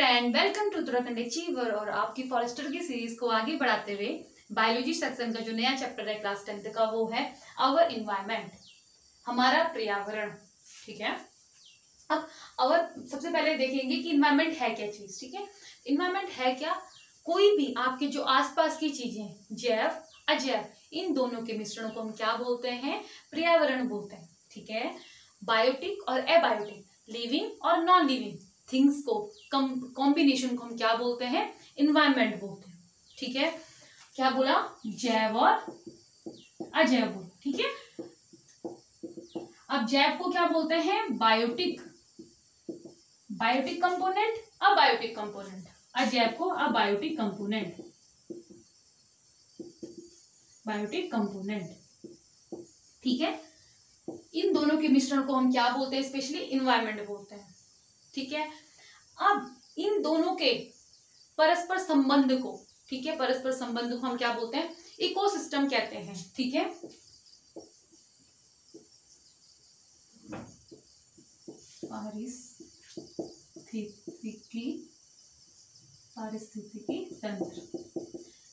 Friend welcome to Uttarakhand achiever और आपकी forester की सीरीज़ को आगे बढ़ाते हुए बायोलॉजी सेक्शन का जो नया चैप्टर है क्लास टेंथ का, वो है आवर इन्वायरमेंट हमारा पर्यावरण, ठीक है? अब और सबसे पहले देखेंगे कि इन्वायरमेंट है क्या चीज़, ठीक है? इन्वायरमेंट है क्या? कोई भी आपके जो आसपास की चीज़ें, जैव, अजैव, इन दोनों के मिश्रण को हम क्या बोलते हैं? पर्यावरण बोलते हैं, ठीक है? बायोटिक और एबायोटिक लिविंग और नॉन लिविंग थिंग्स को कम कॉम्बिनेशन को हम क्या बोलते हैं? इन्वायरमेंट बोलते हैं। ठीक है? क्या बोला? जैव और अजैव ठीक है? अब जैव को क्या बोलते हैं? Biotic biotic component abiotic component अजैव को अबायोटिक कंपोनेंट बायोटिक कंपोनेंट ठीक है? इन दोनों के मिश्रण को हम क्या बोलते हैं? स्पेशली इन्वायरमेंट बोलते हैं। ठीक है? अब इन दोनों के परस्पर संबंध को, ठीक है? परस्पर संबंध को हम क्या बोलते हैं? इकोसिस्टम कहते हैं, ठीक है? पारिस्थितिकी पारिस्थितिकी तंत्र,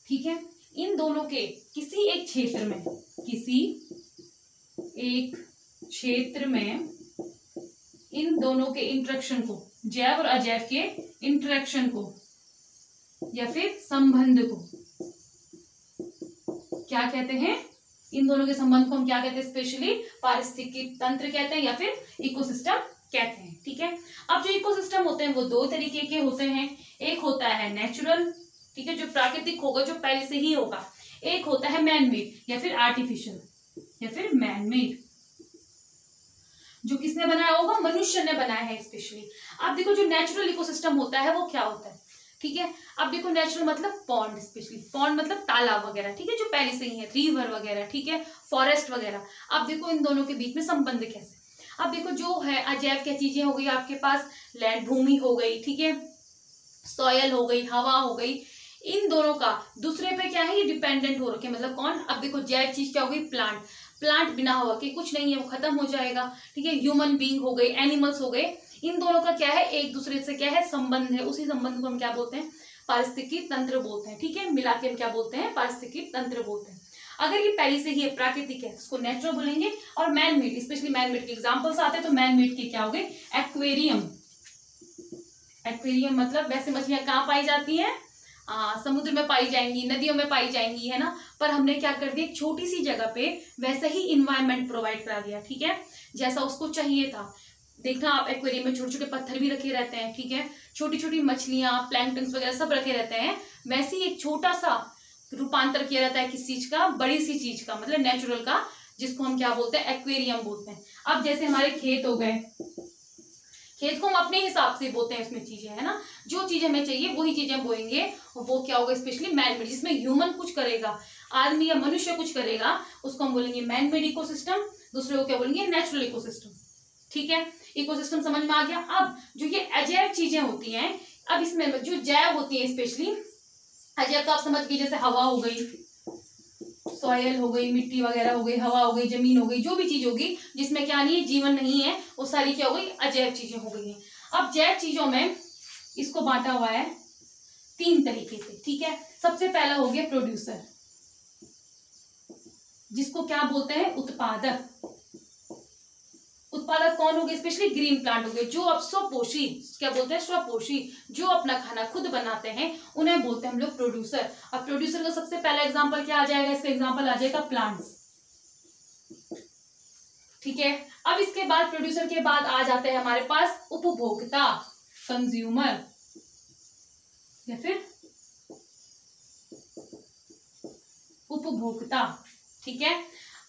ठीक है? इन दोनों के किसी एक क्षेत्र में, किसी एक क्षेत्र में इन दोनों के इंट्रैक्शन को, जैव और अजैव के इंटरेक्शन को, या फिर संबंध को। क्या कहते हैं? इन दोनों के संबंध को हम क्या कहते हैं? स्पेशली पारिस्थितिकी तंत्र कहते हैं या फिर इकोसिस्टम कहते हैं, ठीक है? अब जो इकोसिस्टम होते हैं, वो दो तरीके के होते हैं। एक होता है नेचुरल ठीक है, जो प्राकृतिक होगा, जो पहले से ही होगा। एक होता है मैनमेड या फिर आर्टिफिशियल या फिर मैन मेड जो किसने बनाया होगा, मनुष्य ने बनाया है स्पेशली अब देखो जो नेचुरल इकोसिस्टम होता है, वो क्या होता है? ठीक है? अब देखो नेचुरल मतलब पॉन्ड स्पेशली पॉन्ड मतलब तालाब वगैरह, ठीक है? जो पहले से ही है रिवर वगैरह, ठीक है? फॉरेस्ट वगैरह। अब देखो इन दोनों के बीच में संबंध कैसे? अब देखो जो है अजैव क्या चीज़ें हो गई आपके पास? लैंड भूमि हो गई, ठीक है? सॉयल हो गई, हवा हो गई। इन दोनों का, दूसरे पे क्या है? ये डिपेंडेंट हो रखे मतलब कौन? अब देखो जैव चीज़ क्या हो गई? प्लांट प्लांट बिना हवा के कुछ नहीं है, वो खत्म हो जाएगा। ठीक है ह्यूमन बींग हो गए एनिमल्स हो गए, इन दोनों का क्या है? एक दूसरे से क्या है? संबंध है। उसी संबंध को हम क्या बोलते हैं? पारिस्थितिकी तंत्र बोलते हैं। ठीक है, मिला के हम क्या बोलते हैं? पारिस्थितिकी तंत्र बोलते हैं। अगर ये पहले से ही है, प्राकृतिक है उसको नेचुरल बोलेंगे। और man made specially man made के एग्जाम्पल्स आते हैं तो मैन मेड के क्या हो गए? एक्वेरियम एक्वेरियम मतलब वैसे मछलियाँ कहाँ पाई जाती हैं? आ, समुद्र में पाई जाएँगी नदियों में पाई जाएँगी है ना? पर हमने क्या कर दिया? छोटी सी जगह पे वैसे ही इन्वायरमेंट प्रोवाइड करा दिया ठीक है? जैसा उसको चाहिए था। देखना आप एक्वेरियम में छोटे छोटे पत्थर भी रखे रहते हैं ठीक है? छोटी छोटी मछलियाँ प्लैंकटन्स वगैरह सब रखे रहते हैं। वैसे ही एक छोटा सा रूपांतर किया जाता है किस चीज़ का? बड़ी सी चीज़ का मतलब नेचुरल का जिसको हम क्या बोलते हैं? एक्वेरियम बोलते हैं। अब जैसे हमारे खेत हो गए खेत को हम अपने हिसाब से बोते हैं इसमें चीज़ें, है ना? जो चीज़ हमें चाहिए, वही चीज़ें बोएँगे। वो क्या होगा स्पेशली मैन मेड जिसमें ह्यूमन कुछ करेगा, आदमी या मनुष्य कुछ करेगा, उसको हम बोलेंगे मैन मेड इकोसिस्टम दूसरे को क्या बोलेंगे नेचुरल इकोसिस्टम ठीक है? इकोसिस्टम समझ में आ गया? अब जो ये अजैव चीज़ें होती हैं, अब इसमें जो जैव होती है स्पेशली अजैव तो आप समझ गए, जैसे हवा हो गई सॉयल हो गई, मिट्टी वगैरह हो गई, हवा हो गई, ज़मीन हो गई, जो भी चीज़ होगी, जिसमें क्या नहीं है, जीवन नहीं है, वो सारी क्या हो गई अजैव चीज़ें हो गई हैं। अब जैव चीज़ों में इसको बांटा हुआ है तीन तरीके से, ठीक है? सबसे पहला हो गया प्रोड्यूसर जिसको क्या बोलते हैं, उत्पादक। उत्पादक कौन हो गए स्पेशली ग्रीन प्लांट हो गए जो अब स्वपोषी, क्या बोलते हैं? स्वपोषी, जो अपना खाना खुद बनाते हैं, उन्हें बोलते हैं हम लोग प्रोड्यूसर अब प्रोड्यूसर का सबसे पहला एग्ज़ाम्पल क्या आ जाएगा? इसका एग्जांपल आ जाएगा प्लांट्स ठीक है? अब इसके बाद प्रोड्यूसर के बाद आ जाते हैं हमारे पास उपभोक्ता कंज्यूमर या फिर उपभोक्ता। ठीक है?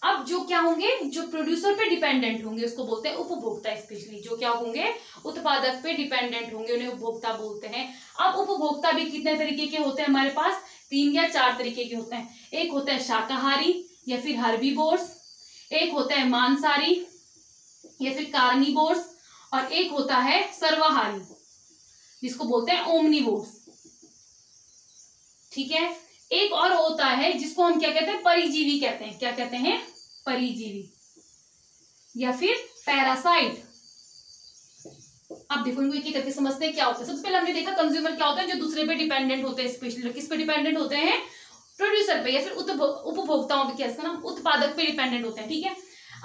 अब जो क्या होंगे, जो प्रोड्यूसर पे डिपेंडेंट होंगे, उसको बोलते हैं उपभोक्ता स्पेशली जो क्या होंगे, उत्पादक पे डिपेंडेंट होंगे, उन्हें उपभोक्ता बोलते हैं। अब उपभोक्ता भी कितने तरीके के होते हैं हमारे पास? तीन या चार तरीके के होते हैं। एक होता है शाकाहारी, या फिर हर्बीबोर्स एक होता है मांसाहारी, या फिर कार्निवोर्स। और एक होता है सर्वाहारी, जिसको बोलते हैं ओमनीवोर्स। ठीक है? एक और होता है, जिसको हम क्या कहते हैं? परिजीवी कहते हैं। क्या कहते हैं? परिजीवी। या फिर पैरासाइट अब देखो इनको एक करके समझते हैं क्या होता है। सबसे पहले हमने देखा कंज्यूमर क्या होता है, जो दूसरे पे डिपेंडेंट होते हैं स्पेशली किस पे डिपेंडेंट होते हैं? प्रोड्यूसर पे, या फिर उपभोक्ताओं पे क्या इसका नाम? उत्पादक पे डिपेंडेंट होते हैं, ठीक है?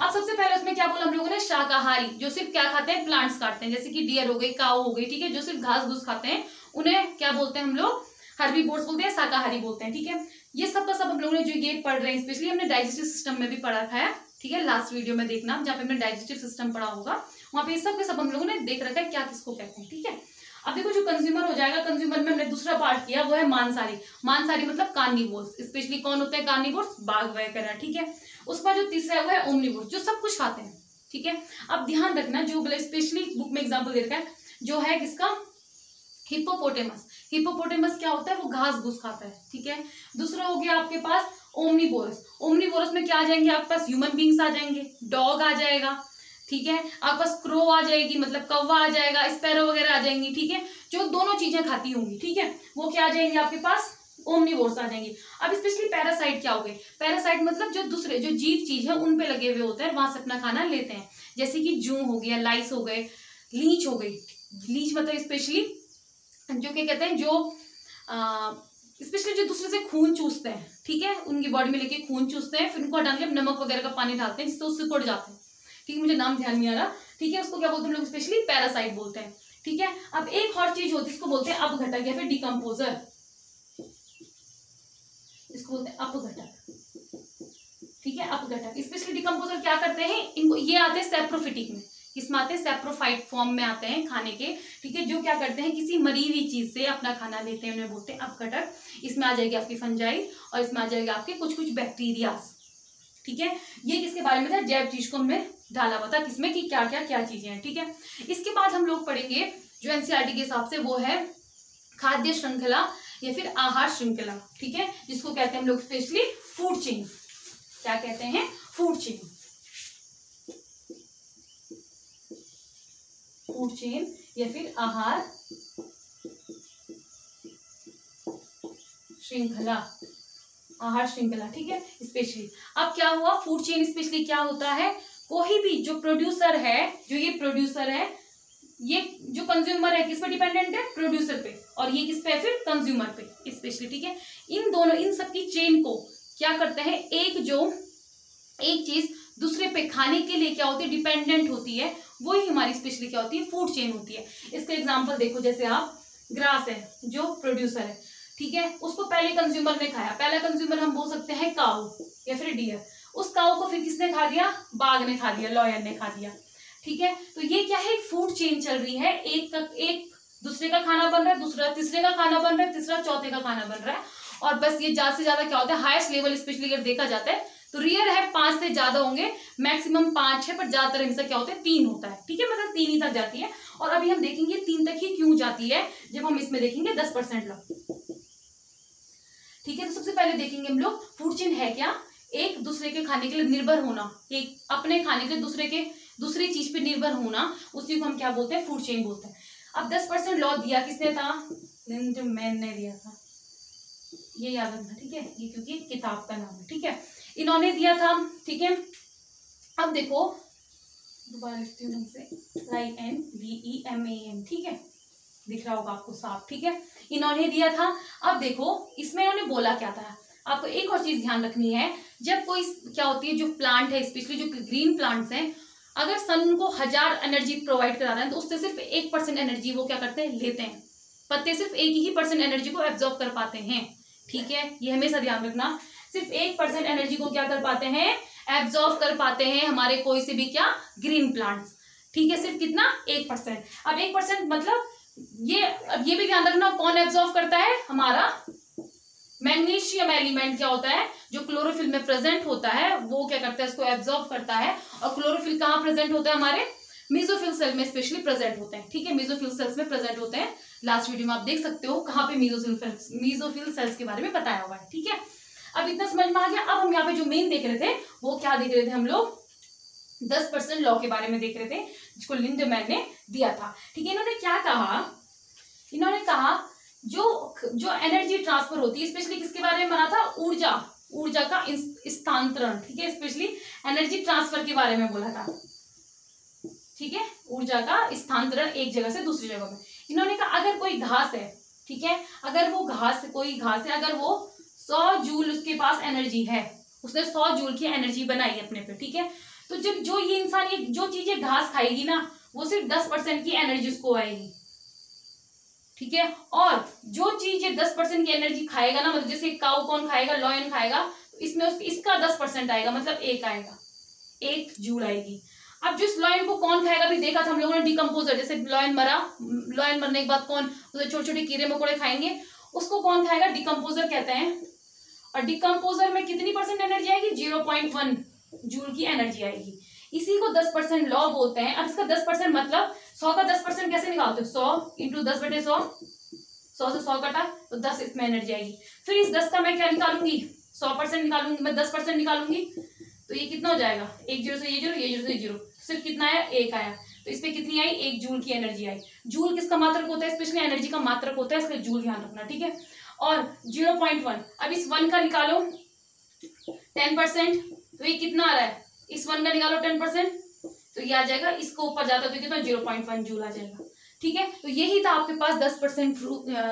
अब सबसे पहले उसमें क्या बोला हम लोगों ने? शाकाहारी, जो सिर्फ़ क्या खाते हैं? प्लांट्स काटते हैं। जैसे कि डियर हो गई काऊ हो गई, ठीक है? जो सिर्फ़ घास घूस खाते हैं, उन्हें क्या बोलते हैं हम लोग? हर्बी बोर्ड बोलते हैं, शाकाहारी बोलते हैं, ठीक है? ये सब का सब हम लोगों ने जो ये पढ़ रहे हैं स्पेशली हमने डाइजेस्टिव सिस्टम में भी पढ़ा है? ठीक है? लास्ट वीडियो में देखना, जहाँ पे हमने डाइजेस्टिव सिस्टम पढ़ा होगा, वहाँ पे ये सब के सब हम लोगों ने देख रखा है, क्या किसको कहते हैं, ठीक है? अब देखो जो कंज्यूमर हो जाएगा कंज्यूमर में हमने दूसरा पार्ट किया, वो है मांसारी मांसारी मतलब कार्निवोर्स स्पेशली कौन होते हैं कार्निवोर्स बाघ वगैरह, ठीक है? उसका जो तीसरा वो है ओमनिवोर्स जो सब कुछ खाते हैं, ठीक है? अब ध्यान रखना, जो बोले स्पेशली बुक में एग्ज़ाम्पल दे रखा है, जो है किसका? हिप्पोपोटेमस हिप्पोपोटेमस क्या होता है? वो घास घूस खाता है, ठीक है? दूसरा हो गया आपके पास ओमनीबोरस ओमनीबोरस में क्या आ जाएँगे आपके पास? ह्यूमन बींग्स आ जाएँगे डॉग आ जाएगा, ठीक है? आपके पास क्रो आ जाएगी मतलब कौवा आ जाएगा स्पैरो वगैरह आ जाएँगी, ठीक है? जो दोनों चीज़ें खाती होंगी, ठीक है? वो क्या आ जाएँगे आपके पास? ओमनीवोर्स आ जाएँगे. अब स्पेशली पैरासाइट क्या हो गए? पैरासाइट मतलब जो दूसरे, जो जीव चीज़ है उन पे लगे हुए होते हैं, वहाँ से अपना खाना लेते हैं. जैसे कि जू हो गया लाइस हो गए, लीच हो गई. लीच मतलब स्पेशली जो क्या कहते हैं जो स्पेशली जो दूसरे से खून चूसते हैं, ठीक है? उनकी बॉडी में लेके खून चूसते हैं, फिर उनको हटा के नमक वगैरह का पानी डालते हैं, जिससे उससे पड़ जाते हैं। ठीक है, मुझे नाम ध्यान नहीं आ रहा, ठीक है? उसको क्या बोलते हैं लोग स्पेशली पैरासाइट बोलते हैं, ठीक है? अब एक और चीज़ होती है, इसको बोलते हैं अपघटक या फिर डिकम्पोजर इसको बोलते हैं अपघटक ठीक है? अपघटक स्पेशली डिकम्पोजर क्या करते हैं? इनको ये आते हैं सेप्रोफिटिक में। किसमें आते हैं सेप्रोफाइट फॉर्म में आते हैं खाने के, ठीक है? जो क्या करते हैं, किसी मरी हुई चीज़ से अपना खाना लेते हैं, उन्हें बोलते हैं अपघटक। इसमें आ जाएगी आपकी फंजाई और इसमें आ जाएगी आपके कुछ कुछ बैक्टीरिया ठीक है? ये किसके बारे में था? जैव चीज़ को हमने डाला हुआ था किसमें कि क्या क्या क्या चीज़ें हैं, ठीक है? इसके बाद हम लोग पढ़ेंगे जो एनसीआरटी के हिसाब से वो है खाद्य श्रृंखला या फिर आहार श्रृंखला, ठीक है? जिसको कहते हैं हम लोग स्पेशली फ़ूड चेन क्या कहते हैं? फ़ूड चेन फ़ूड चेन या फिर आहार श्रृंखला आहार श्रृंखला, ठीक है? स्पेशली अब क्या हुआ? फ़ूड चेन स्पेशली क्या होता है? कोई भी जो प्रोड्यूसर है, जो ये प्रोड्यूसर है, ये जो कंज्यूमर है, किस पे डिपेंडेंट है? प्रोड्यूसर पे। और ये किस पे है? फिर कंज्यूमर पे स्पेशली ठीक है? इन दोनों, इन सबकी चेन को क्या करते हैं? एक जो, एक चीज़ दूसरे पे खाने के लिए क्या होती है? डिपेंडेंट होती है। वही हमारी स्पेशली क्या होती है? फ़ूड चेन होती है। इसका एग्ज़ाम्पल देखो, जैसे आप ग्रास है, जो प्रोड्यूसर है, ठीक है? उसको पहले कंज्यूमर ने खाया। पहला कंज्यूमर हम बोल सकते हैं काऊ या फिर डियर उस काऊ को फिर किसने खा दिया? बाघ ने खा दिया लॉयर ने खा दिया। ठीक है? तो ये क्या है? फ़ूड चेन चल रही है। एक तक एक दूसरे का खाना बन रहा है, दूसरा तीसरे का खाना बन रहा है, तीसरा चौथे का खाना बन रहा है। और बस ये ज़्यादा से ज़्यादा क्या होता है? हाईएस्ट लेवल स्पेशली अगर देखा जाता है तो रियर है, पाँच से ज़्यादा होंगे मैक्सिमम पाँच है, पर ज़्यादातर हमेशा क्या होता है? तीन होता है, ठीक है? मतलब तीन ही तक जाती है। और अभी हम देखेंगे तीन तक ही क्यों जाती है, जब हम इसमें देखेंगे दस परसेंट लोग। ठीक है तो सबसे पहले देखेंगे हम लोग फ़ूड चेन है क्या? एक, दूसरे के खाने के लिए निर्भर होना। एक, अपने खाने के दूसरे के, दूसरी चीज़ पे निर्भर होना, उसी को हम क्या बोलते हैं? फ़ूड चेन बोलते हैं। अब दस परसेंट लॉ दिया किसने था? मैन ने दिया था। ये याद रखना, ठीक है? ये क्योंकि किताब का नाम है, ठीक है? इन्होंने दिया था, ठीक है? अब देखो, दोबारा लिखती हूँ से लाई N B E M A N ठीक है? दिख रहा होगा आपको साफ़, ठीक है? इन्होंने दिया था। अब देखो, इसमें इन्होंने बोला क्या था? आपको एक और चीज़ ध्यान रखनी है, जब कोई क्या होती है, जो प्लांट है स्पेशली जो ग्रीन प्लांट्स हैं, अगर सन उनको हज़ार एनर्जी प्रोवाइड करा रहे हैं तो उससे सिर्फ़ एक परसेंट एनर्जी वो क्या करते हैं? लेते हैं। पत्ते सिर्फ़ एक ही परसेंट एनर्जी को एब्जॉर्व कर पाते हैं, ठीक है? ये हमेशा ध्यान रखना। सिर्फ़ एक परसेंट एनर्जी को क्या कर पाते हैं? एब्जॉर्व कर पाते हैं हमारे कोई से भी क्या? ग्रीन प्लांट्स ठीक है, सिर्फ़ कितना? एक परसेंट. अब एक परसेंट मतलब ये, अब ये भी ध्यान रखना कौन एब्जॉर्व करता है? हमारा मैग्नीशियम एलिमेंट क्या होता है? जो क्लोरोफिल में प्रेजेंट होता है, वो क्या करता है? इसको एब्जॉर्व करता है। और क्लोरोफिल कहाँ प्रेजेंट होता है? हमारे मीजोफिल सेल में स्पेशली प्रेजेंट होते हैं। ठीक है मीजोफिल सेल्स में प्रेजेंट होते हैं। लास्ट वीडियो में आप देख सकते हो कहाँ पे मीजोफिल मीजोफिल सेल्स के बारे में बताया हुआ है। ठीक है? अब इतना समझ में आ गया। अब हम यहाँ पे जो मेन देख रहे थे, वो क्या देख रहे थे हम लोग? दस परसेंट लॉ के बारे में देख रहे थे, जिसको लिंडमैन ने दिया था। ठीक है, इन्होंने क्या कहा? इन्होंने कहा, जो जो एनर्जी ट्रांसफ़र होती है स्पेशली किसके बारे में बना था? ऊर्जा ऊर्जा का स्थानांतरण। ठीक है स्पेशली एनर्जी ट्रांसफ़र के बारे में बोला था। ठीक है, ऊर्जा का स्थानांतरण एक जगह से दूसरी जगह में इन्होंने कहा, अगर कोई घास है, ठीक है, अगर वो घास, कोई घास है, अगर वो सौ जूल उसके पास एनर्जी है। उसने सौ जूल की एनर्जी बनाई अपने पे ठीक है? तो जब जो ये इंसान ये जो चीज़ें घास खाएगी ना वो सिर्फ़ दस परसेंट की एनर्जी उसको आएगी। ठीक है? और जो चीज़ ये दस परसेंट की एनर्जी खाएगा ना मतलब जैसे काउ कौन खाएगा लॉयन खाएगा तो इसमें उस, इसका दस परसेंट आएगा मतलब एक आएगा। एक जूल आएगी। अब जिस लॉयन को कौन खाएगा भी देखा था हम लोगों ने डिकम्पोजर जैसे लॉयन मरा लॉयन मरने के बाद कौन छोटे छोटे कीड़े मकोड़े खाएँगे उसको कौन खाएगा? डिकम्पोजर कहते हैं। और डिकम्पोजर में कितनी परसेंट एनर्जी आएगी? ज़ीरो पॉइंट वन जूल की एनर्जी आएगी। इसी को दस परसेंट लॉ बोलते हैं। अब इसका दस परसेंट मतलब सौ का दस परसेंट कैसे निकालते हो? सौ इंटू दस बटे सौ। सौ से सौ कटा तो दस इसमें एनर्जी आएगी। फिर इस दस का मैं क्या निकालूँगी? सौ परसेंट निकालूँगी। मैं दस परसेंट निकालूँगी तो ये कितना हो जाएगा? एक ज़ीरो से ये ज़ीरो ये ज़ीरो से ज़ीरो सिर्फ़ कितना आया? एक आया। तो इस पर कितनी आई? एक जूल की एनर्जी आई। जूल किसका मात्रक होता है? स्पेशली एनर्जी का मात्रक होता है। इसका जूल ध्यान रखना, ठीक है? और ज़ीरो पॉइंट वन अब इस वन का निकालो। टेन परसेंट तो ये कितना आ रहा है? इस वन का निकालो टेन परसेंट तो ये आ जाएगा। इसको ऊपर जाता तो कितना? ज़ीरो पॉइंट वन जूल आ जाएगा। ठीक है? तो यही था आपके पास दस परसेंट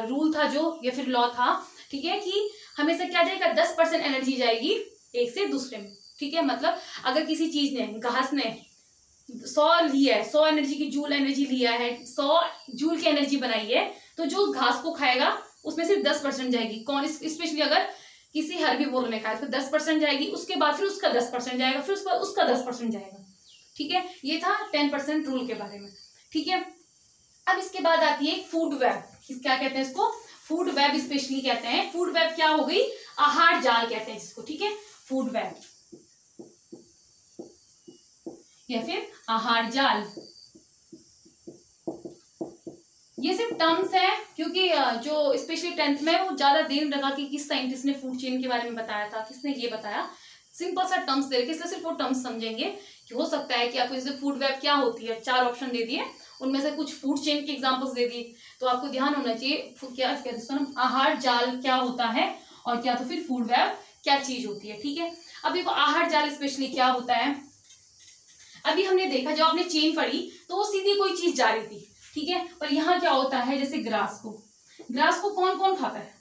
रूल था जो, या फिर लॉ था। ठीक है कि हमेशा क्या जाएगा? दस परसेंट एनर्जी जाएगी एक से दूसरे में। ठीक है? मतलब अगर किसी चीज़ ने, घास ने सौ लिया है, सौ एनर्जी की जूल एनर्जी लिया है, सौ जूल की एनर्जी बनाई है तो जो घास को खाएगा उसमें सिर्फ़ दस परसेंट जाएगी। कौन स्पेशली अगर किसी हर्बीवोर ने खाया तो दस परसेंट जाएगी, उसके बाद फिर उसका दस परसेंट जाएगा, फिर उसका उसका दस परसेंट जाएगा। ठीक है? ये था टेन परसेंट रूल के बारे में। ठीक है? अब इसके बाद आती है फ़ूड वेब क्या कहते हैं इसको? फ़ूड वेब स्पेशली कहते हैं। फ़ूड वेब क्या हो गई? आहार जाल कहते हैं इसको। ठीक है? फ़ूड वेब या फिर आहार जाल। ये सिर्फ़ टर्म्स है, क्योंकि जो स्पेशली टेंथ में वो ज़्यादा देर लगा कि किस साइंटिस्ट ने फ़ूड चेन के बारे में बताया था, किसने ये बताया। सिंपल सा टर्म्स दे रखे इसलिए सिर्फ़ वो टर्म्स समझेंगे कि हो सकता है कि आपको जैसे फ़ूड वेब क्या होती है, चार ऑप्शन दे दिए, उनमें से कुछ फ़ूड चेन के एग्जाम्पल्स दे दिए तो आपको ध्यान होना चाहिए क्या कहते हैं आहार जाल क्या होता है और क्या तो फिर फ़ूड वेब क्या चीज़ होती है, ठीक है? अब देखो, आहार जाल स्पेशली क्या होता है? अभी हमने देखा, जब आपने चेन पढ़ी तो वो सीधी कोई चीज़ जा रही थी। ठीक है? पर यहाँ क्या होता है? जैसे ग्रास को। ग्रास को कौन कौन खाता है?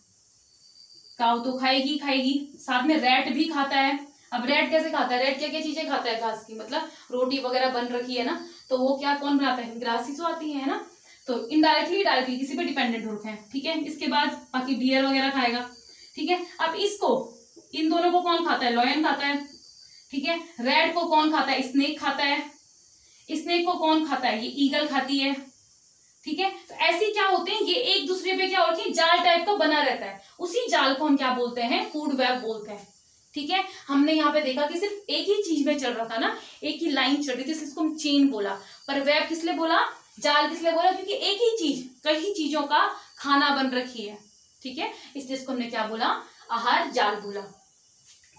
काउ तो खाएगी खाएगी। साथ में रेट भी खाता है। अब रेड कैसे खाता है? रेड क्या क्या चीज़ें खाता है घास की? मतलब रोटी वगैरह बन रखी है ना तो वो क्या कौन बनाता है? ग्रास ही तो आती है ना? तो इनडायरेक्टली डायरेक्टली किसी पे डिपेंडेंट हो रखे हैं, ठीक है? इसके बाद बाकी डियर वगैरह खाएगा, ठीक है? अब इसको, इन दोनों को कौन खाता है? लॉयन खाता है, ठीक है? रेड को कौन खाता है? स्नेक खाता है। स्नेक को कौन खाता है? ये ईगल खाती है। ठीक है? तो ऐसे क्या होते हैं? ये एक दूसरे पे क्या होती है? जाल टाइप का बना रहता है। उसी जाल को हम क्या बोलते हैं? फ़ूड वेब बोलते हैं। ठीक है? हमने यहाँ पे देखा कि सिर्फ़ एक ही चीज़ में चल रहा था ना? एक ही लाइन चल रही थी इसको हम चेन बोला। पर वेब किस लिए बोला? जाल किस लिए बोला? क्योंकि एक ही चीज़, कई चीज़ों का खाना बन रखी है। ठीक है? इसलिए इसको हमने क्या बोला? आहार जाल बोला।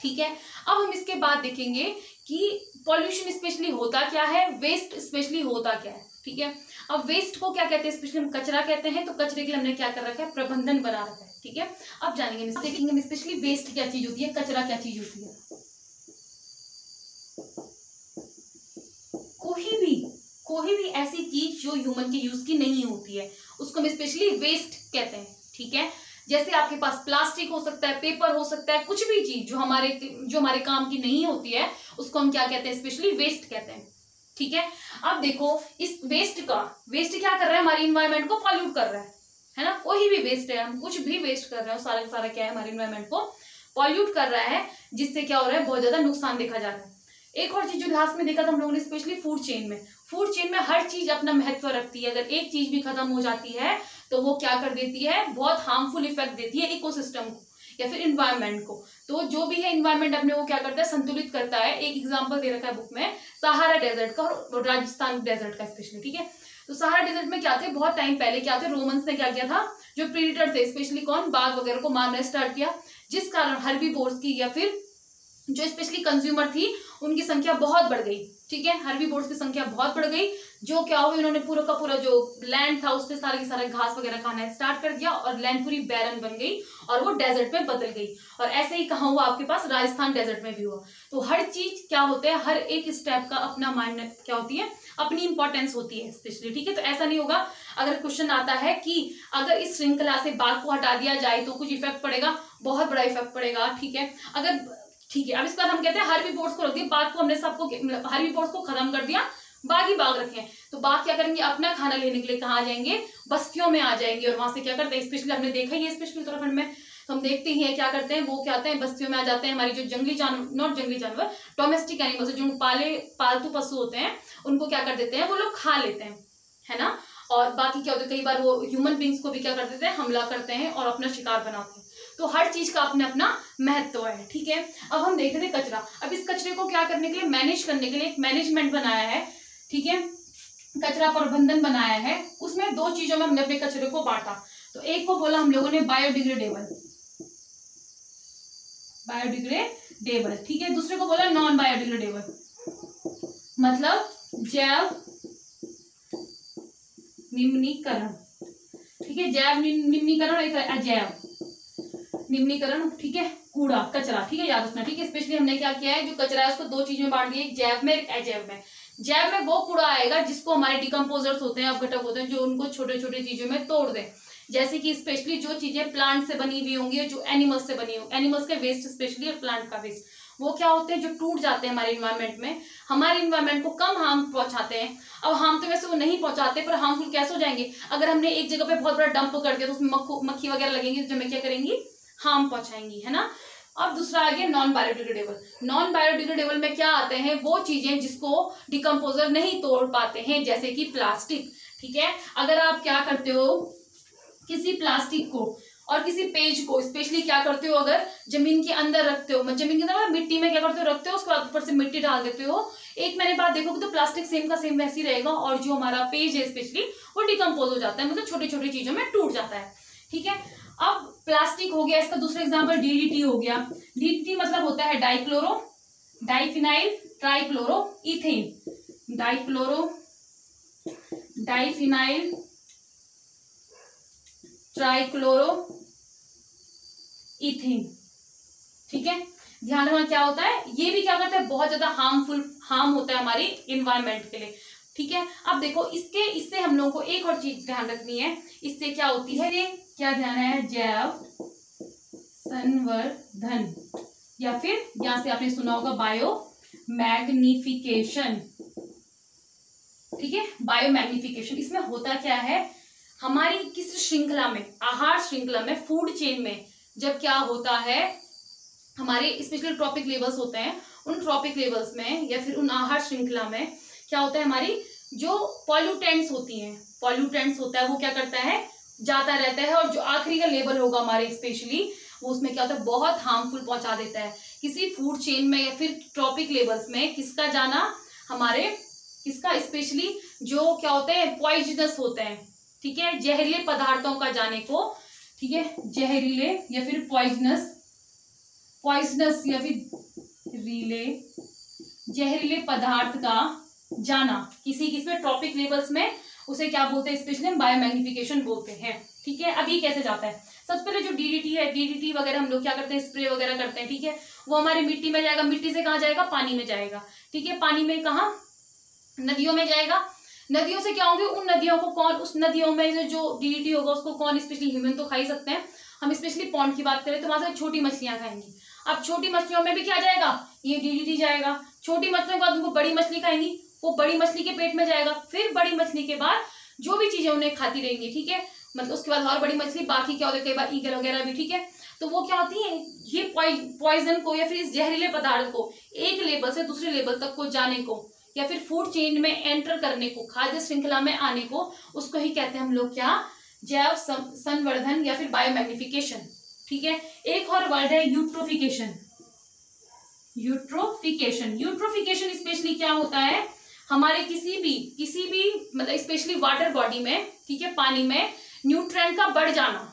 ठीक है? अब हम इसके बाद देखेंगे कि पॉल्यूशन स्पेशली होता क्या है? वेस्ट स्पेशली होता क्या है? ठीक है? अब वेस्ट को क्या कहते हैं? स्पेशली हम कचरा कहते हैं तो कचरे के लिए हमने क्या कर रखा है? प्रबंधन बना रखा है, ठीक है? अब जानेंगे देखेंगे स्पेशली वेस्ट क्या चीज़ होती है? कचरा क्या चीज़ होती है? कोई भी कोई भी ऐसी चीज़ जो ह्यूमन के यूज़ की नहीं होती है, उसको हम स्पेशली वेस्ट कहते हैं, ठीक है? जैसे आपके पास प्लास्टिक हो सकता है पेपर हो सकता है, कुछ भी चीज़ जो हमारे जो हमारे काम की नहीं होती है, उसको हम क्या कहते हैं? स्पेशली वेस्ट कहते हैं। ठीक है? अब देखो, इस वेस्ट का वेस्ट क्या कर रहा है? हमारी इन्वायरमेंट को पॉल्यूट कर रहा है है ना? कोई भी वेस्ट है, हम कुछ भी वेस्ट कर रहे हैं, सारा सारा क्या है? हमारे इन्वायरमेंट को पॉल्यूट कर रहा है, जिससे क्या हो रहा है? बहुत ज़्यादा नुकसान देखा जा रहा है। एक और चीज़ जो लास्ट में देखा था हम लोगों ने स्पेशली फ़ूड चेन में। फ़ूड चेन में हर चीज़ अपना महत्व रखती है। अगर एक चीज़ भी खत्म हो जाती है तो वो क्या कर देती है? बहुत हार्मफुल इफ़ेक्ट देती है इकोसिस्टम को। या फिर इन्वायरमेंट को। तो जो भी है इन्वायरमेंट अपने वो क्या करता है? संतुलित करता है। एक एग्ज़ाम्पल दे रखा है बुक में सहारा डेजर्ट का और राजस्थान डेजर्ट का स्पेशली ठीक है? तो सहारा डेजर्ट में क्या थे? बहुत टाइम पहले क्या थे? रोमन्स ने क्या किया था? जो प्रीडेटर थे स्पेशली कौन? बाघ वगैरह को मारना स्टार्ट किया। जिस कारण हर्बी की या फिर जो स्पेशली कंज्यूमर थी, उनकी संख्या बहुत बढ़ गई। ठीक है हर्बी बोर्ड की संख्या बहुत बढ़ गई, जो क्या हुआ इन्होंने पूरा का पूरा जो लैंड था उससे सारे के सारे घास वगैरह खाना स्टार्ट कर दिया और लैंड पूरी बैरन बन गई और वो डेजर्ट में बदल गई। और ऐसे ही कहा हुआ, आपके पास राजस्थान डेजर्ट में भी हुआ। तो हर चीज़ क्या होता है, हर एक स्टेप का अपना माइंड क्या होती है, अपनी इंपॉर्टेंस होती है स्पेशली ठीक है? तो ऐसा नहीं होगा, अगर क्वेश्चन आता है कि अगर इस श्रृंखला से बाघ को हटा दिया जाए तो कुछ इफ़ेक्ट पड़ेगा, बहुत बड़ा इफ़ेक्ट पड़ेगा, ठीक है? अगर ठीक है, अब इसके बाद हम कहते हैं हर भी को रख दिया बाघ को हमने सबको मतलब हर भी को खत्म कर दिया बाघ ही बाघ रखे तो बाघ क्या करेंगे, अपना खाना लेने के लिए कहा जाएँगे? बस्तियों में आ जाएँगे और वहाँ से क्या करते हैं स्पेशली हमने देखा ही है स्पेशली उत्तराखंड में। तो हम देखते ही है क्या करते हैं, वो क्या आते हैं, बस्तियों में आ जाते हैं, हमारी जो जंगली जानवर नॉट जंगली जानवर डोमेस्टिक एनिमल्स जो पाले, पालतू पशु होते हैं, उनको क्या कर देते हैं, वो लोग खा लेते हैं, है ना? और बाकी क्या होता है, कई बार वो ह्यूमन बींग्स को भी क्या कर देते हैं, हमला करते हैं और अपना शिकार बनाते हैं। तो हर चीज़ का अपना अपना महत्व है, ठीक है? अब हम देख रहे थे कचरा। अब इस कचरे को क्या करने के लिए? मैनेज करने के लिए एक मैनेजमेंट बनाया है, ठीक है? कचरा प्रबंधन बनाया है। उसमें दो चीज़ों में हमने अपने कचरे को बांटा। तो एक को बोला हम लोगों ने बायोडिग्रेडेबल बायोडिग्रेडेबल ठीक है? दूसरे को बोला नॉन बायोडिग्रेडेबल मतलब जैव निम्नीकरण, ठीक है? जैव निम्नीकरण एक अजैव। निम्नीकरण, ठीक है? कूड़ा, कचरा, ठीक है? याद रखना, ठीक है? स्पेशली हमने क्या किया है? जो कचरा है, उसको दो चीज़ में बांट दिया एक जैव में, एक अजैव में। जैव में वो कूड़ा आएगा जिसको हमारे डिकम्पोजर्स होते हैं, अपघटक होते हैं, जो उनको छोटे छोटे चीज़ों में तोड़ दें। जैसे कि स्पेशली जो चीज़ें प्लांट से बनी हुई होंगी, जो एनिमल्स से बनी होंगी एनिमल्स के वेस्ट स्पेशली और प्लांट का वेस्ट वो क्या होते हैं? जो टूट जाते हैं हमारे इन्वायरमेंट में। हमारे इन्वायरमेंट को कम हार्म पहुंचाते हैं। अब हार्म तो वैसे वो नहीं पहुंचाते, पर हार्मफुल कैसे हो जाएँगे? अगर हमने एक जगह पे बहुत बड़ा डंप कर दिया तो उसमें मक्खी वगैरह लगेंगी तो मैं क्या करेंगी? हार्म पहुंचाएँगी, है ना? अब दूसरा आ गया नॉन बायोडिग्रेडेबल नॉन बायोडिग्रेडेबल में क्या आते हैं? वो चीज़ें जिसको डिकम्पोजर नहीं तोड़ पाते हैं, जैसे कि प्लास्टिक ठीक है? अगर आप क्या करते हो, किसी प्लास्टिक को और किसी पेज को स्पेशली क्या करते हो अगर? ज़मीन के अंदर रखते हो। ज़मीन के अंदर मिट्टी में क्या करते हो? रखते हो, उसके बाद ऊपर से मिट्टी डाल देते हो। एक मैंने बात देखोगे तो प्लास्टिक सेम का सेम वैसे ही रहेगा और जो हमारा पेज है स्पेशली वो डिकम्पोज हो जाता है। मतलब छोटी छोटी चीज़ों में टूट जाता है, ठीक है? अब प्लास्टिक हो गया, इसका दूसरा एग्ज़ाम्पल डीडीटी हो गया। डीडीटी मतलब होता है dichloro diphenyl trichloro ethane dichloro diphenyl trichloro ethane ठीक है? ध्यान रखना क्या होता है? ये भी क्या करता है? बहुत ज़्यादा हार्मफुल हार्म होता है हमारी इन्वायरमेंट के लिए। ठीक है? अब देखो, इसके, इससे हम लोगों को एक और चीज़ ध्यान रखनी है। इससे क्या होती है? क्या ध्यान है? जैव संवर्धन। या फिर, यहाँ से आपने सुना होगा बायो मैग्निफिकेशन। ठीक है? Biomagnification. इसमें होता क्या है? हमारी किस श्रृंखला में, आहार श्रृंखला में फ़ूड चेन में जब क्या होता है, हमारे स्पेशल ट्रॉपिक लेवल्स होते हैं, उन ट्रॉपिक लेवल्स में या फिर उन आहार श्रृंखला में क्या होता है हमारी? जो पॉल्यूटेंट्स होती हैं। पॉल्यूटेंट्स होता है, वो क्या करता है? जाता रहता है और जो आखिरी का लेवल होगा हमारे स्पेशली वो उसमें क्या होता है? बहुत हार्मफुल पहुँचा देता है। किसी फ़ूड चेन में या फिर ट्रॉपिक लेवल्स में किसका जाना? हमारे, किसका? स्पेशली जो क्या होते हैं? पॉइजनस होते हैं। ठीक है? जहरीले पदार्थों का जाने को। ठीक है? जहरीले या फिर पॉइजनस पॉइजनस या फिर रीले, जहरीले पदार्थ का जाना, किसी किसी ट्रॉपिक लेवल्स में, उसे क्या बोलते हैं स्पेशली हम बायोमैग्निफिकेशन बोलते हैं, ठीक है? अभी कैसे जाता है? सबसे पहले जो डीडीटी है डीडीटी वगैरह हम लोग क्या करते हैं स्प्रे वगैरह करते हैं, ठीक है? वो हमारी मिट्टी में जाएगा, मिट्टी से कहा जाएगा? पानी में जाएगा, ठीक है? पानी में कहा? नदियों में जाएगा। नदियों से क्या होंगे? उन नदियों को कौन, उस नदियों में जो डीडीटी होगा, उसको कौन स्पेशली ह्यूमन तो खा ही सकते हैं। हम स्पेशली पॉन्ड की बात करें तो वहाँ से छोटी मछलियाँ खाएँगी। अब छोटी मछलियों में भी क्या जाएगा? ये डीडीटी जाएगा। छोटी मछलियों के बाद उनको बड़ी मछली खाएँगी। वो बड़ी मछली के पेट में जाएगा, फिर बड़ी मछली के बाद जो भी चीज़ें उन्हें खाती रहेंगी, ठीक है? मतलब उसके बाद और बड़ी मछली, बाकी क्या होता है, कई बार ईगल वगैरह भी, ठीक है? तो वो क्या होती है, ये पॉइजन को या फिर इस जहरीले पदार्थ को एक लेवल से दूसरे लेवल तक को जाने को या फिर फ़ूड चेन में एंटर करने को, खाद्य श्रृंखला में आने को, उसको ही कहते हैं हम लोग क्या? जैव संवर्धन या फिर बायोमैग्निफिकेशन ठीक है? एक और वर्ड है यूट्रोफिकेशन यूट्रोफिकेशन यूट्रोफिकेशन स्पेशली क्या होता है? हमारे किसी भी किसी भी मतलब स्पेशली वाटर बॉडी में, ठीक है, पानी में न्यूट्रेंट का बढ़ जाना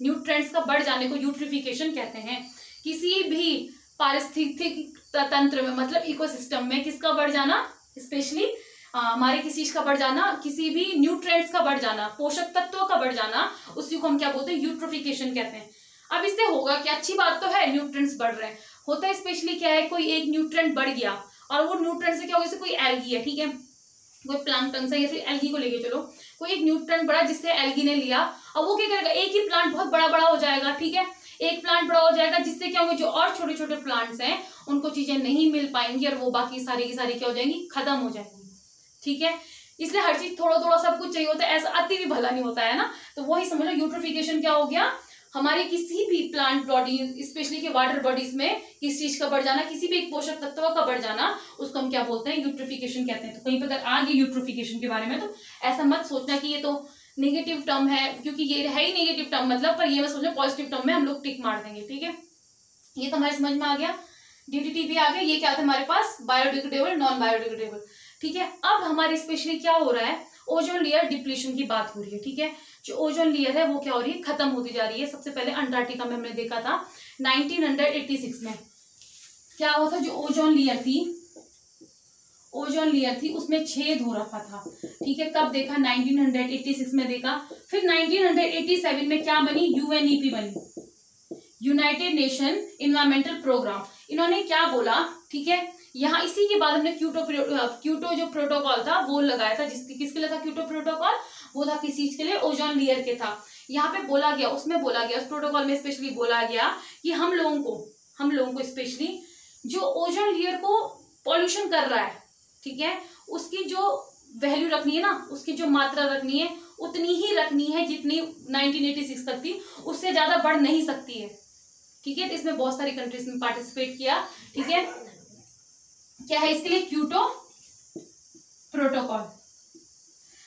न्यूट्रेंट्स का बढ़ जाने को यूट्रिफिकेशन कहते हैं। किसी भी पारिस्थितिक तंत्र में मतलब इकोसिस्टम में किसका बढ़ जाना? स्पेशली हमारे किसी चीज़ का बढ़ जाना? किसी भी न्यूट्रेंट्स का बढ़ जाना, पोषक तत्वों का बढ़ जाना, उसी को हम क्या बोलते हैं? यूट्रोफिकेशन कहते हैं। अब इससे होगा कि अच्छी बात तो है न्यूट्रेंट्स बढ़ रहे हैं। होता है स्पेशली क्या है? कोई एक न्यूट्रेंट बढ़ गया और वो न्यूट्रेंट से क्या होगा? जैसे कोई एल्गी है, ठीक है? कोई प्लांट से, या फिर एल्गी को लेके चलो। कोई एक न्यूट्रेंट बड़ा जिससे एल्गी ने लिया अब वो क्या करेगा? एक ही प्लांट बहुत बड़ा बड़ा हो जाएगा, ठीक है? एक प्लांट बड़ा हो जाएगा, जिससे क्या होगा? जो और छोटे छोटे प्लांट्स हैं, उनको चीज़ें नहीं मिल पाएँगी, और वो बाकी सारी की सारी क्या हो जाएँगी? खत्म हो जाएँगी, ठीक है? इसलिए हर चीज़ थोड़ा थोड़ा सब कुछ चाहिए होता है, ऐसा अति भी भला नहीं होता, है ना? तो वही समझ लो यूट्रोफिकेशन क्या हो गया? हमारे किसी भी प्लांट बॉडी स्पेशली के वाटर बॉडीज में, किस चीज़ का बढ़ जाना, किसी भी एक पोषक तत्व का बढ़ जाना, उसको हम क्या बोलते हैं? यूट्रोफिकेशन कहते हैं। तो कहीं पर अगर आ गई यूट्रोफिकेशन के बारे में तो ऐसा मत सोचना कि ये तो नेगेटिव टर्म है, क्योंकि ये है ही नेगेटिव टर्म मतलब पर ये मैं सोचा पॉजिटिव टर्म में हम लोग टिक मार देंगे, ठीक है? ये तो हमारे समझ में आ गया। डीडीटी भी आ गया, ये क्या था हमारे पास? बायोडिग्रेडेबल नॉन बायोडिग्रेडेबल ठीक है? अब हमारे स्पेशली क्या हो रहा है? ओजोन लेयर डिप्लीशन की बात हो रही है, ठीक है? जो ओजोन लेयर है, वो क्या हो रही है? खत्म होती जा रही है। सबसे पहले अंटार्कटिका में हमने देखा था 1986 में। क्या हुआ था? जो ओजोन लेयर थी, ओजोन लेयर थी, उसमें छेद हो रखा था। ठीक है, कब देखा? 1986 में देखा। फिर 1987 में क्या बनी? यूएनईपी बनी। United Nation environmental programme. इन्होंने क्या बोला? ठीक है, यहाँ इसी के बाद हमने क्यूटो क्यूटो जो प्रोटोकॉल था, वो लगाया था। जिसके, किसके लिए था? Kyoto protocol. वो था किस चीज़ के लिए? ओजोन लेयर के था। यहाँ पे बोला गया, उसमें बोला गया, उस प्रोटोकॉल में स्पेशली बोला गया कि हम लोगों को, हम लोगों को स्पेशली जो ओजोन लेयर को पॉल्यूशन कर रहा है, ठीक है? उसकी जो वैल्यू रखनी है ना, उसकी जो मात्रा रखनी है, उतनी ही रखनी है जितनी 1986 तक थी। उससे ज़्यादा बढ़ नहीं सकती है। ठीक है? इसमें बहुत सारी कंट्रीज़ में पार्टिसिपेट किया, ठीक है? क्या है इसके लिए? क्यूटो प्रोटोकॉल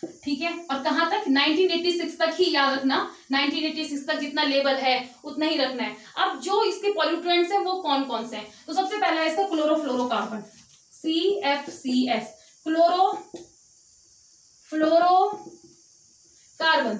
ठीक है? और कहाँ तक? 1986 तक ही याद रखना। 1986 तक जितना लेवल है, उतना ही रखना है। अब जो इसके पॉल्यूटेंट्स हैं, वो कौन कौन से हैं? तो सबसे पहला है इसका chlorofluorocarbon C F C S chlorofluorocarbon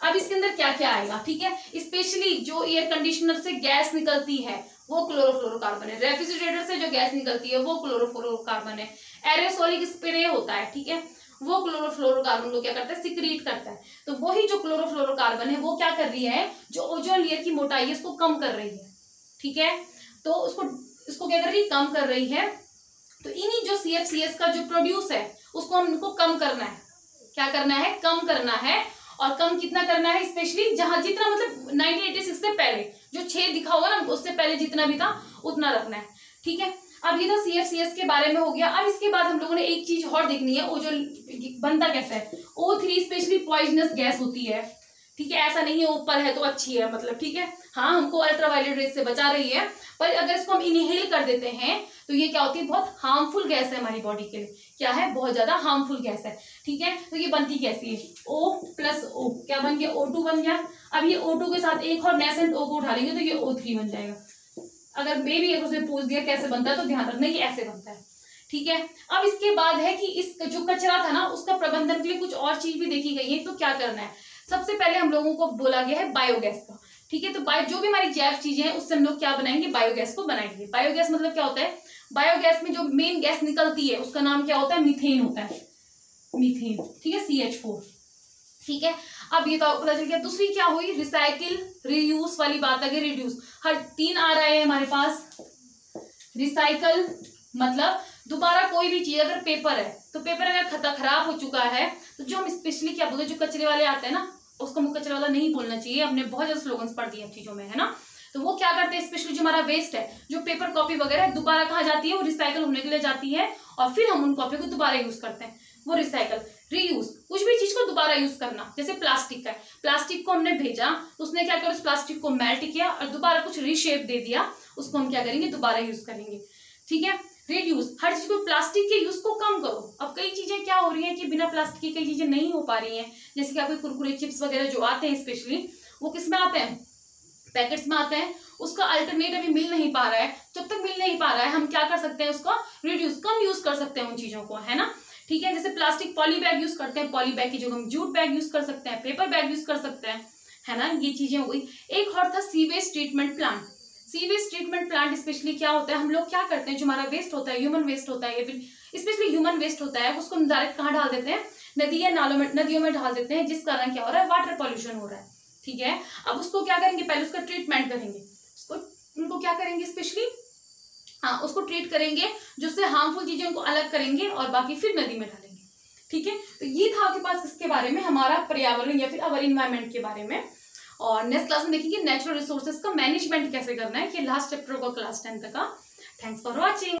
अब इसके अंदर क्या क्या आएगा? ठीक है? स्पेशली जो एयर कंडीशनर से गैस निकलती है, वो क्लोरोफ्लोरोकार्बन है। रेफ्रिजरेटर से जो गैस निकलती है, वो क्लोरोफ्लोरोकार्बन है। एरोसोलिक स्प्रे होता है, ठीक है? वो क्लोरोफ्लोरोकार्बन को क्या करता है? सिक्रीट करता है। तो वही जो क्लोरोफ्लोरोकार्बन है, वो क्या कर रही है? जो ओजोन लेयर की मोटाई है, उसको कम कर रही है। ठीक है? तो उसको, इसको क्या कर रही है? कम कर रही है। तो इन्हीं जो सी एफ़ सी एस का जो प्रोड्यूस है, उसको हमको कम करना है। क्या करना है? कम करना है। और कम कितना करना है? स्पेशली जहाँ जितना मतलब 1986 से पहले, जो छेद दिखा होगा ना उससे पहले जितना भी था, उतना रखना है। ठीक है? अब ये तो सी एफ़ सी एस के बारे में हो गया। अब इसके बाद हम लोगों ने एक चीज़ और देखनी है जो बनता कैसा है। O three specially poisonous gas होती है। ठीक है, ऐसा नहीं है, ऊपर है तो अच्छी है मतलब ठीक है। हाँ हमको अल्ट्रावायलेट रेस से बचा रही है, पर अगर इसको हम इनहेल कर देते हैं तो ये क्या होती है, बहुत हार्मफुल गैस है हमारी बॉडी के लिए। क्या है? बहुत ज़्यादा हार्मफुल गैस है। ठीक है तो ये बनती कैसी है? ओ प्लस ओ क्या बन गया? ओ टू बन गया। अब ये ओ टू के साथ एक और नेसेंट ओ को उठा लेंगे तो ये ओ थ्री बन जाएगा। अगर मे भी अगर उसने पूछ दिया कैसे बनता है तो ध्यान रखना ये ऐसे बनता है। ठीक है? अब इसके बाद है कि इस जो कचरा था ना, उसका प्रबंधन के लिए कुछ और चीज़ भी देखी गई है तो क्या करना है? सबसे पहले हम लोगों को बोला गया है बायोगैस का। ठीक है? तो बायो जो भी हमारी जैव चीज़ें हैं, उससे हम लोग क्या बनाएँगे? बायोगैस को बनाएँगे। बायोगैस मतलब क्या होता है? बायोगैस में जो मेन गैस निकलती है, उसका नाम क्या होता है? मिथेन होता है। मिथेन ठीक है? सी एच फोर ठीक है? अब ये तो पता चल गया, दूसरी क्या हुई? रिसाइकिल रियूज वाली बात आ गई रिड्यूस हर तीन आ रहा है हमारे पास. रिसाइकल मतलब दोबारा कोई भी चीज़, अगर पेपर है तो पेपर अगर खता, खराब हो चुका है तो जो हम स्पेशली क्या बोलते हैं, जो कचरे वाले आते हैं ना, उसको मुख कचरे वाला नहीं बोलना चाहिए, हमने बहुत ज़्यादा स्लोगन्स पढ़ दिए चीज़ों में, है ना? तो वो क्या करते हैं स्पेशली जो हमारा वेस्ट है, जो पेपर कॉपी वगैरह दोबारा कहा जाती है? वो रिसाइकल होने के लिए जाती है, और फिर हम उन कॉपी को दोबारा यूज़ करते हैं. वो रिसाइकल रीयूज कुछ भी चीज़ को दोबारा यूज़ करना, जैसे प्लास्टिक का प्लास्टिक को हमने भेजा, उसने क्या किया, उस प्लास्टिक को मेल्ट किया और दोबारा कुछ रीशेप दे दिया, उसको हम क्या करेंगे, दोबारा यूज़ करेंगे। ठीक है? रिड्यूस हर चीज़ को प्लास्टिक के यूज़ को कम करो। अब कई चीज़ें क्या हो रही है कि बिना प्लास्टिक की कई चीज़ें नहीं हो पा रही हैं। जैसे कि आपके कुरकुरे चिप्स वगैरह जो आते हैं स्पेशली वो किसमें आते हैं? पैकेट्स में आते हैं। उसका अल्टरनेट अभी मिल नहीं पा रहा है। जब तक मिल नहीं पा रहा है, हम क्या कर सकते हैं उसका रिड्यूस कम यूज़ कर सकते हैं उन चीज़ों को, है ना? ठीक है? जैसे प्लास्टिक पॉली बैग यूज़ करते हैं पॉली बैग की जगह हम जूट बैग यूज़ कर सकते हैं पेपर बैग यूज़ कर सकते हैं, है ना? ये चीज़ें हो गई। एक और था sewage treatment plant sewage treatment plant specially क्या होता है? हम लोग क्या करते हैं? जो हमारा वेस्ट होता है ह्यूमन वेस्ट होता है स्पेशली ह्यूमन वेस्ट होता है, उसको हम डायरेक्ट कहाँ डाल देते हैं? नदी या नालों में, नदियों में डाल देते हैं, जिस कारण क्या हो रहा है? वाटर पॉल्यूशन हो रहा है, ठीक है? अब उसको क्या करेंगे? पहले उसका ट्रीटमेंट करेंगे। उसको, उनको क्या करेंगे? स्पेशली हाँ उसको ट्रीट करेंगे जो उससे हार्मफुल चीज़ें उनको अलग करेंगे और बाकी फिर नदी में डालेंगे। ठीक है? तो ये था आपके पास इसके बारे में, हमारा पर्यावरण या फिर अवर इन्वायरमेंट के बारे में। और नेक्स्ट क्लास में देखेंगे नेचुरल रिसोर्सेज का मैनेजमेंट कैसे करना है, ये लास्ट चैप्टर होगा क्लास टेंथ का। Thanks for watching